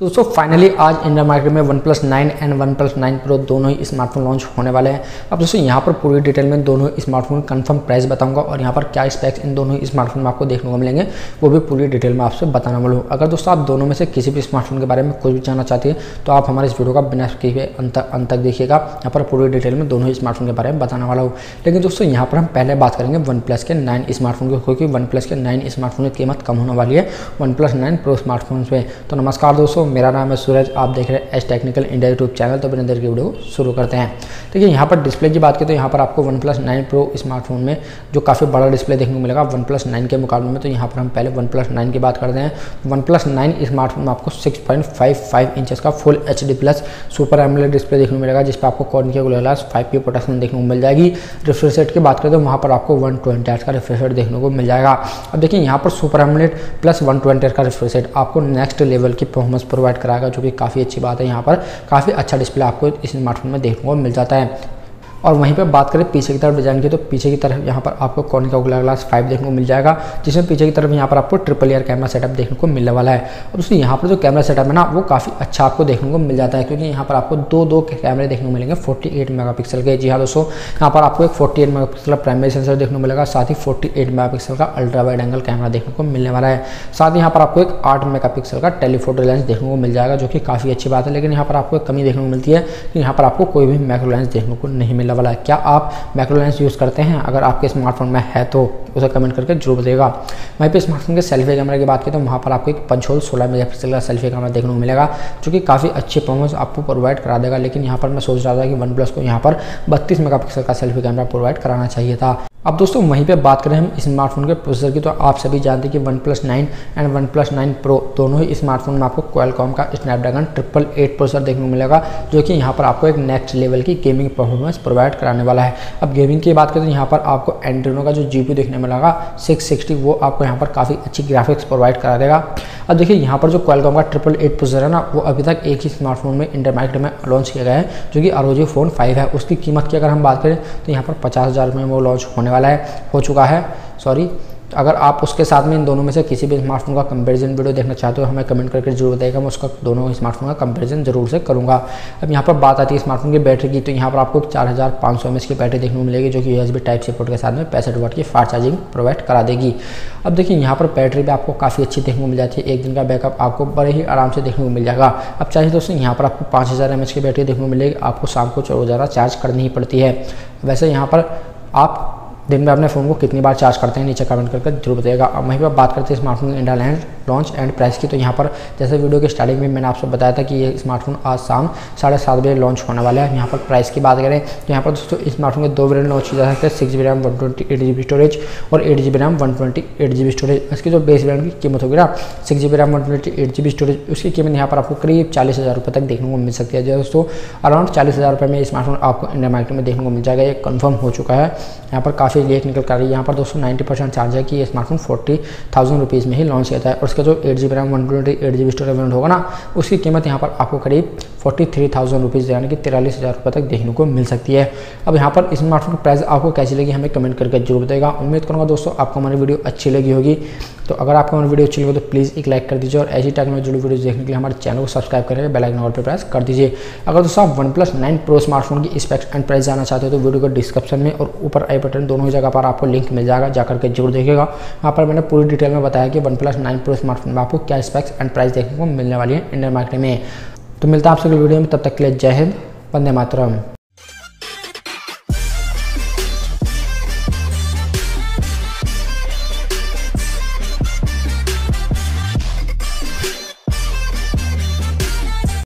तो दोस्तों फाइनली आज इंडिया मार्केट में OnePlus nine and OnePlus nine pro दोनों ही स्मार्टफ़ोन लॉन्च होने वाले हैं। अब दोस्तों, यहाँ पर पूरी डिटेल में दोनों ही स्मार्टफ़ोन कंफर्म प्राइस बताऊँगा और यहाँ पर क्या स्पेक्स इन दोनों ही स्मार्टफ़ोन में आपको देखने को मिलेंगे, वो भी पूरी डिटेल में आपसे बताना वाला हूँ। अगर दोस्तों, आप दोनों में से किसी भी स्मार्टफ़ोन के बारे में कुछ भी जानना चाहते हैं तो आप हमारे इस वीडियो का बिना किए अंत अंत तक देखिएगा। यहाँ पर पूरी डिटेल में दोनों ही स्मार्टफ़ोन के बारे में बताने वाला हूँ। लेकिन दोस्तों, यहाँ पर हम पहले बात करेंगे वन प्लस के नाइन स्मार्टफ़ोन की, क्योंकि वन प्लस के नाइन स्मार्टफ़ोन की कीमत कम होने वाली है OnePlus nine pro smartphone पे। तो नमस्कार दोस्तों मेरा नाम है सूरज। आप देख रहे हैं S Technical India YouTube channel. तो बिना देर की वीडियो शुरू करते हैं। देखिए, यहाँ पर डिस्प्ले की बात करें तो यहाँ पर आपको OnePlus nine pro smartphone में, जो काफ़ी बड़ा डिस्प्ले देखने को मिलेगा वन प्लस नाइन के मुकाबले में। तो यहाँ पर हम पहले वन प्लस नाइन की बात करते हैं। वन प्लस नाइन स्मार्टफ़ोन में आपको six point five five inches का full H D plus super AMOLED display देखने को मिलेगा, जिस पर आपको कॉर्न के ग्लास फाइव की प्रोटेक्शन देखने को मिल जाएगी। रिफ्रेश रेट की बात करें तो वहाँ पर आपको वन ट्वेंटी का रिफ्रेश रेट देखने को मिल जाएगा। अब देखिए, यहाँ पर super AMOLED plus one twenty का रिफ्रेश रेट आपको नेक्स्ट लेवल की परफॉर्मेंस प्रोवाइड कराएगा, जो कि काफ़ी अच्छी बात है यहाँ पर। काफ़ी अच्छा डिस्प्ले आपको इस स्मार्टफ़ोन में देखने को मिल जाता है। और वहीं पर बात करें पीछे की तरफ़ डिज़ाइन की तो पीछे की तरफ़ यहाँ पर आपको कॉर्न का उगला ग्लास फाइव देखने को मिल जाएगा, जिसमें पीछे की तरफ़ यहाँ पर आपको ट्रिपल ईयर कैमरा सेटअप देखने को मिलने वाला है। और दोस्तों, यहाँ पर जो कैमरा सेटअप है ना, वो काफ़ी अच्छा आपको देखने को मिल जाता है, क्योंकि यहाँ पर आपको दो दो कैमरे देखने को मिलेंगे फोर्टी एट मेगा पिक्सल के। जी हाँ दोस्तों, यहाँ पर आपको एक फोर्टी एट मेगा पिक्सल का प्राइमरी सेंसर देखने को मिलेगा, साथ ही फोर्टी एट मेगा पिक्सल का अल्ट्रा वाइड एंगल कैमरा देखने को मिलने वाला है। साथ ही यहाँ पर आपको एक आठ मेगा पिक्सल का टेलीफोटो लेंस देखने को मिल जाएगा, जो कि काफ़ी अच्छी बात है, लेकिन यहाँ पर आपको कमी देखने को मिलती है कि यहाँ पर आपको कोई भी मैक्रो लेंस देखने को नहीं मिलने वाला है। क्या आप मैक्रो लेंस यूज़ करते हैं? अगर आपके स्मार्टफ़ोन में है तो उसे कमेंट करके ज़रूर बताइएगा। वहीं पे स्मार्टफ़ोन के सेल्फी कैमरा की बात करें तो वहाँ पर आपको एक पंचोल सोलह मेगा पिक्सल का सेल्फी कैमरा देखने को मिलेगा, जो कि काफ़ी अच्छे परफॉर्मेंस आपको प्रोवाइड करा देगा। लेकिन यहाँ पर मैं सोच रहा था कि वन प्लस को यहाँ पर बत्तीस मेगा का सेल्फी कैमरा प्रोवाइड कराना चाहिए था। अब दोस्तों, वहीं पे बात करें हम स्मार्टफ़ोन के प्रोसेसर की तो आप सभी जानते हैं कि OnePlus nine and OnePlus nine pro दोनों ही स्मार्टफ़ोन में आपको क्वालकॉम का स्नैपड्रैगन ट्रिपल एट प्रोसेसर देखने को मिलेगा, जो कि यहाँ पर आपको एक नेक्स्ट लेवल की गेमिंग परफॉर्मेंस प्रोवाइड कराने वाला है। अब गेमिंग की बात करें तो यहाँ पर आपको एंड्रोनो का जो जी देखने मिलेगा सिक्स सिक्सटी वो आपको यहाँ पर काफ़ी अच्छी ग्राफिक्स प्रोवाइड करा देगा। अब देखिए, यहाँ पर जो क्वालकॉम का ट्रिपल एट प्रोसेसर है ना, वो अभी तक एक ही स्मार्टफ़ोन में इंटर मार्केट में लॉन्च किया गया है, जो कि आरोजी फ़ोन फाइव है। उसकी कीमत की अगर हम बात करें तो यहाँ पर पचास हज़ार में वो लॉन्च होने वाला है, हो चुका है। सॉरी अगर आप उसके साथ में इन दोनों में से किसी भी स्मार्टफ़ोन का कंपैरिजन वीडियो देखना चाहते हो, हमें कमेंट करके ज़रूर बताइएगा, मैं उसका दोनों स्मार्टफ़ोन का कंपैरिजन ज़रूर से करूँगा। अब यहाँ पर बात आती है स्मार्टफ़ोन की बैटरी की तो यहाँ पर आपको चार हज़ार पाँच सौ की बैटरी देखने को मिलेगी, जो कि यूएसबी टाइप सपोर्ट के साथ में पैंसठ वाट की फास्ट चार्जिंग प्रोवाइड करा देगी। अब देखिए, यहाँ पर बैटरी भी आपको काफ़ी अच्छी देखने को मिल जाती है। एक दिन का बैकअप आपको बड़े ही आराम से देखने को मिल जाएगा। अब चाहिए दोस्तों, यहाँ पर आपको पाँच हज़ार की बैटरी देखने को मिलेगी। आपको शाम को रोज़ाना चार्ज करनी ही पड़ती है। वैसे यहाँ पर आप दिन में अपने फ़ोन को कितनी बार चार्ज करते हैं, नीचे कमेंट करके ज़रूर बताइएगा। वहीं पर बात करते हैं smartphone इंडा India land launch and price की तो यहाँ पर जैसे वीडियो के स्टार्टिंग में मैंने आपसे बताया था कि ये स्मार्टफ़ोन आज शाम साढ़े सात बजे लॉन्च होने वाला है। यहाँ पर प्राइस की बात करें तो यहाँ पर दोस्तों स्मार्टफ़ोन के दो वेरियंट लॉन्च किया जा सकते हैं six G B RAM one twenty eight G B storage और eight G B RAM one twenty eight G B storage इसकी जो बेस वेरियंट की कीमत होगी ना six G B RAM one twenty eight G B storage उसकी कीमत यहाँ पर आपको करीब चालीस हज़ार रुपये तक देखने को मिल सकती है। दोस्तों अराउंड चालीस हज़ार रुपये में स्मार्टफ़ोन आपको इंडिया मार्केट में देखने को मिल जाएगा, ये कन्फर्म हो चुका है। यहाँ पर काफ़ी लेख निकल कर रही है। यहाँ पर दोस्तों नाइन्टी परसेंट चार्ज है कि स्मार्टफ़ोन फोर्टी थाउज़ेंड रुपीज़ में ही लॉन्च किया था और उसका जो eight G RAM one twenty eight G storage variant होगा ना, उसकी कीमत यहाँ पर आपको करीब फोर्टी थ्री थाउज़ेंड रुपीज़ यानी कि तिरालीस हज़ार रुपये तक देखने को मिल सकती है। अब यहाँ पर स्मार्टफ़ोन की प्राइस आपको कैसी लगी हमें कमेंट करके ज़रूर बताएगा उम्मीद करूँगा दोस्तों आपको हमारी वीडियो अच्छी लगी होगी। तो अगर आपको हमारी वीडियो अच्छी लगी तो प्लीज़ एक लाइक कर दीजिए और ऐसी टेक्नोलॉजी जुड़ी वीडियो देखने के लिए हमारे चैनल को सब्सक्राइब करें बेल आइकन पर प्रेस कर दीजिए। अगर दोस्तों आप OnePlus nine pro smartphone की स्पेक्स एंड प्राइस जाना चाहते हो तो वीडियो को डिस्क्रिप्शन में और ऊपर आई बटन दोनों ही जगह पर आपको लिंक मिल जाएगा, जाकर के ज़रूर देखिएगा। वहाँ पर मैंने पूरी डिटेल में बताया कि OnePlus nine pro smartphone में। आपको क्या स्पेक्स एंड प्राइस देखने को मिलने वाली है इंडियन मार्केट में। तो मिलता है आपसे वीडियो में। तब तक के लिए जय हिंद, वंदे मातरम।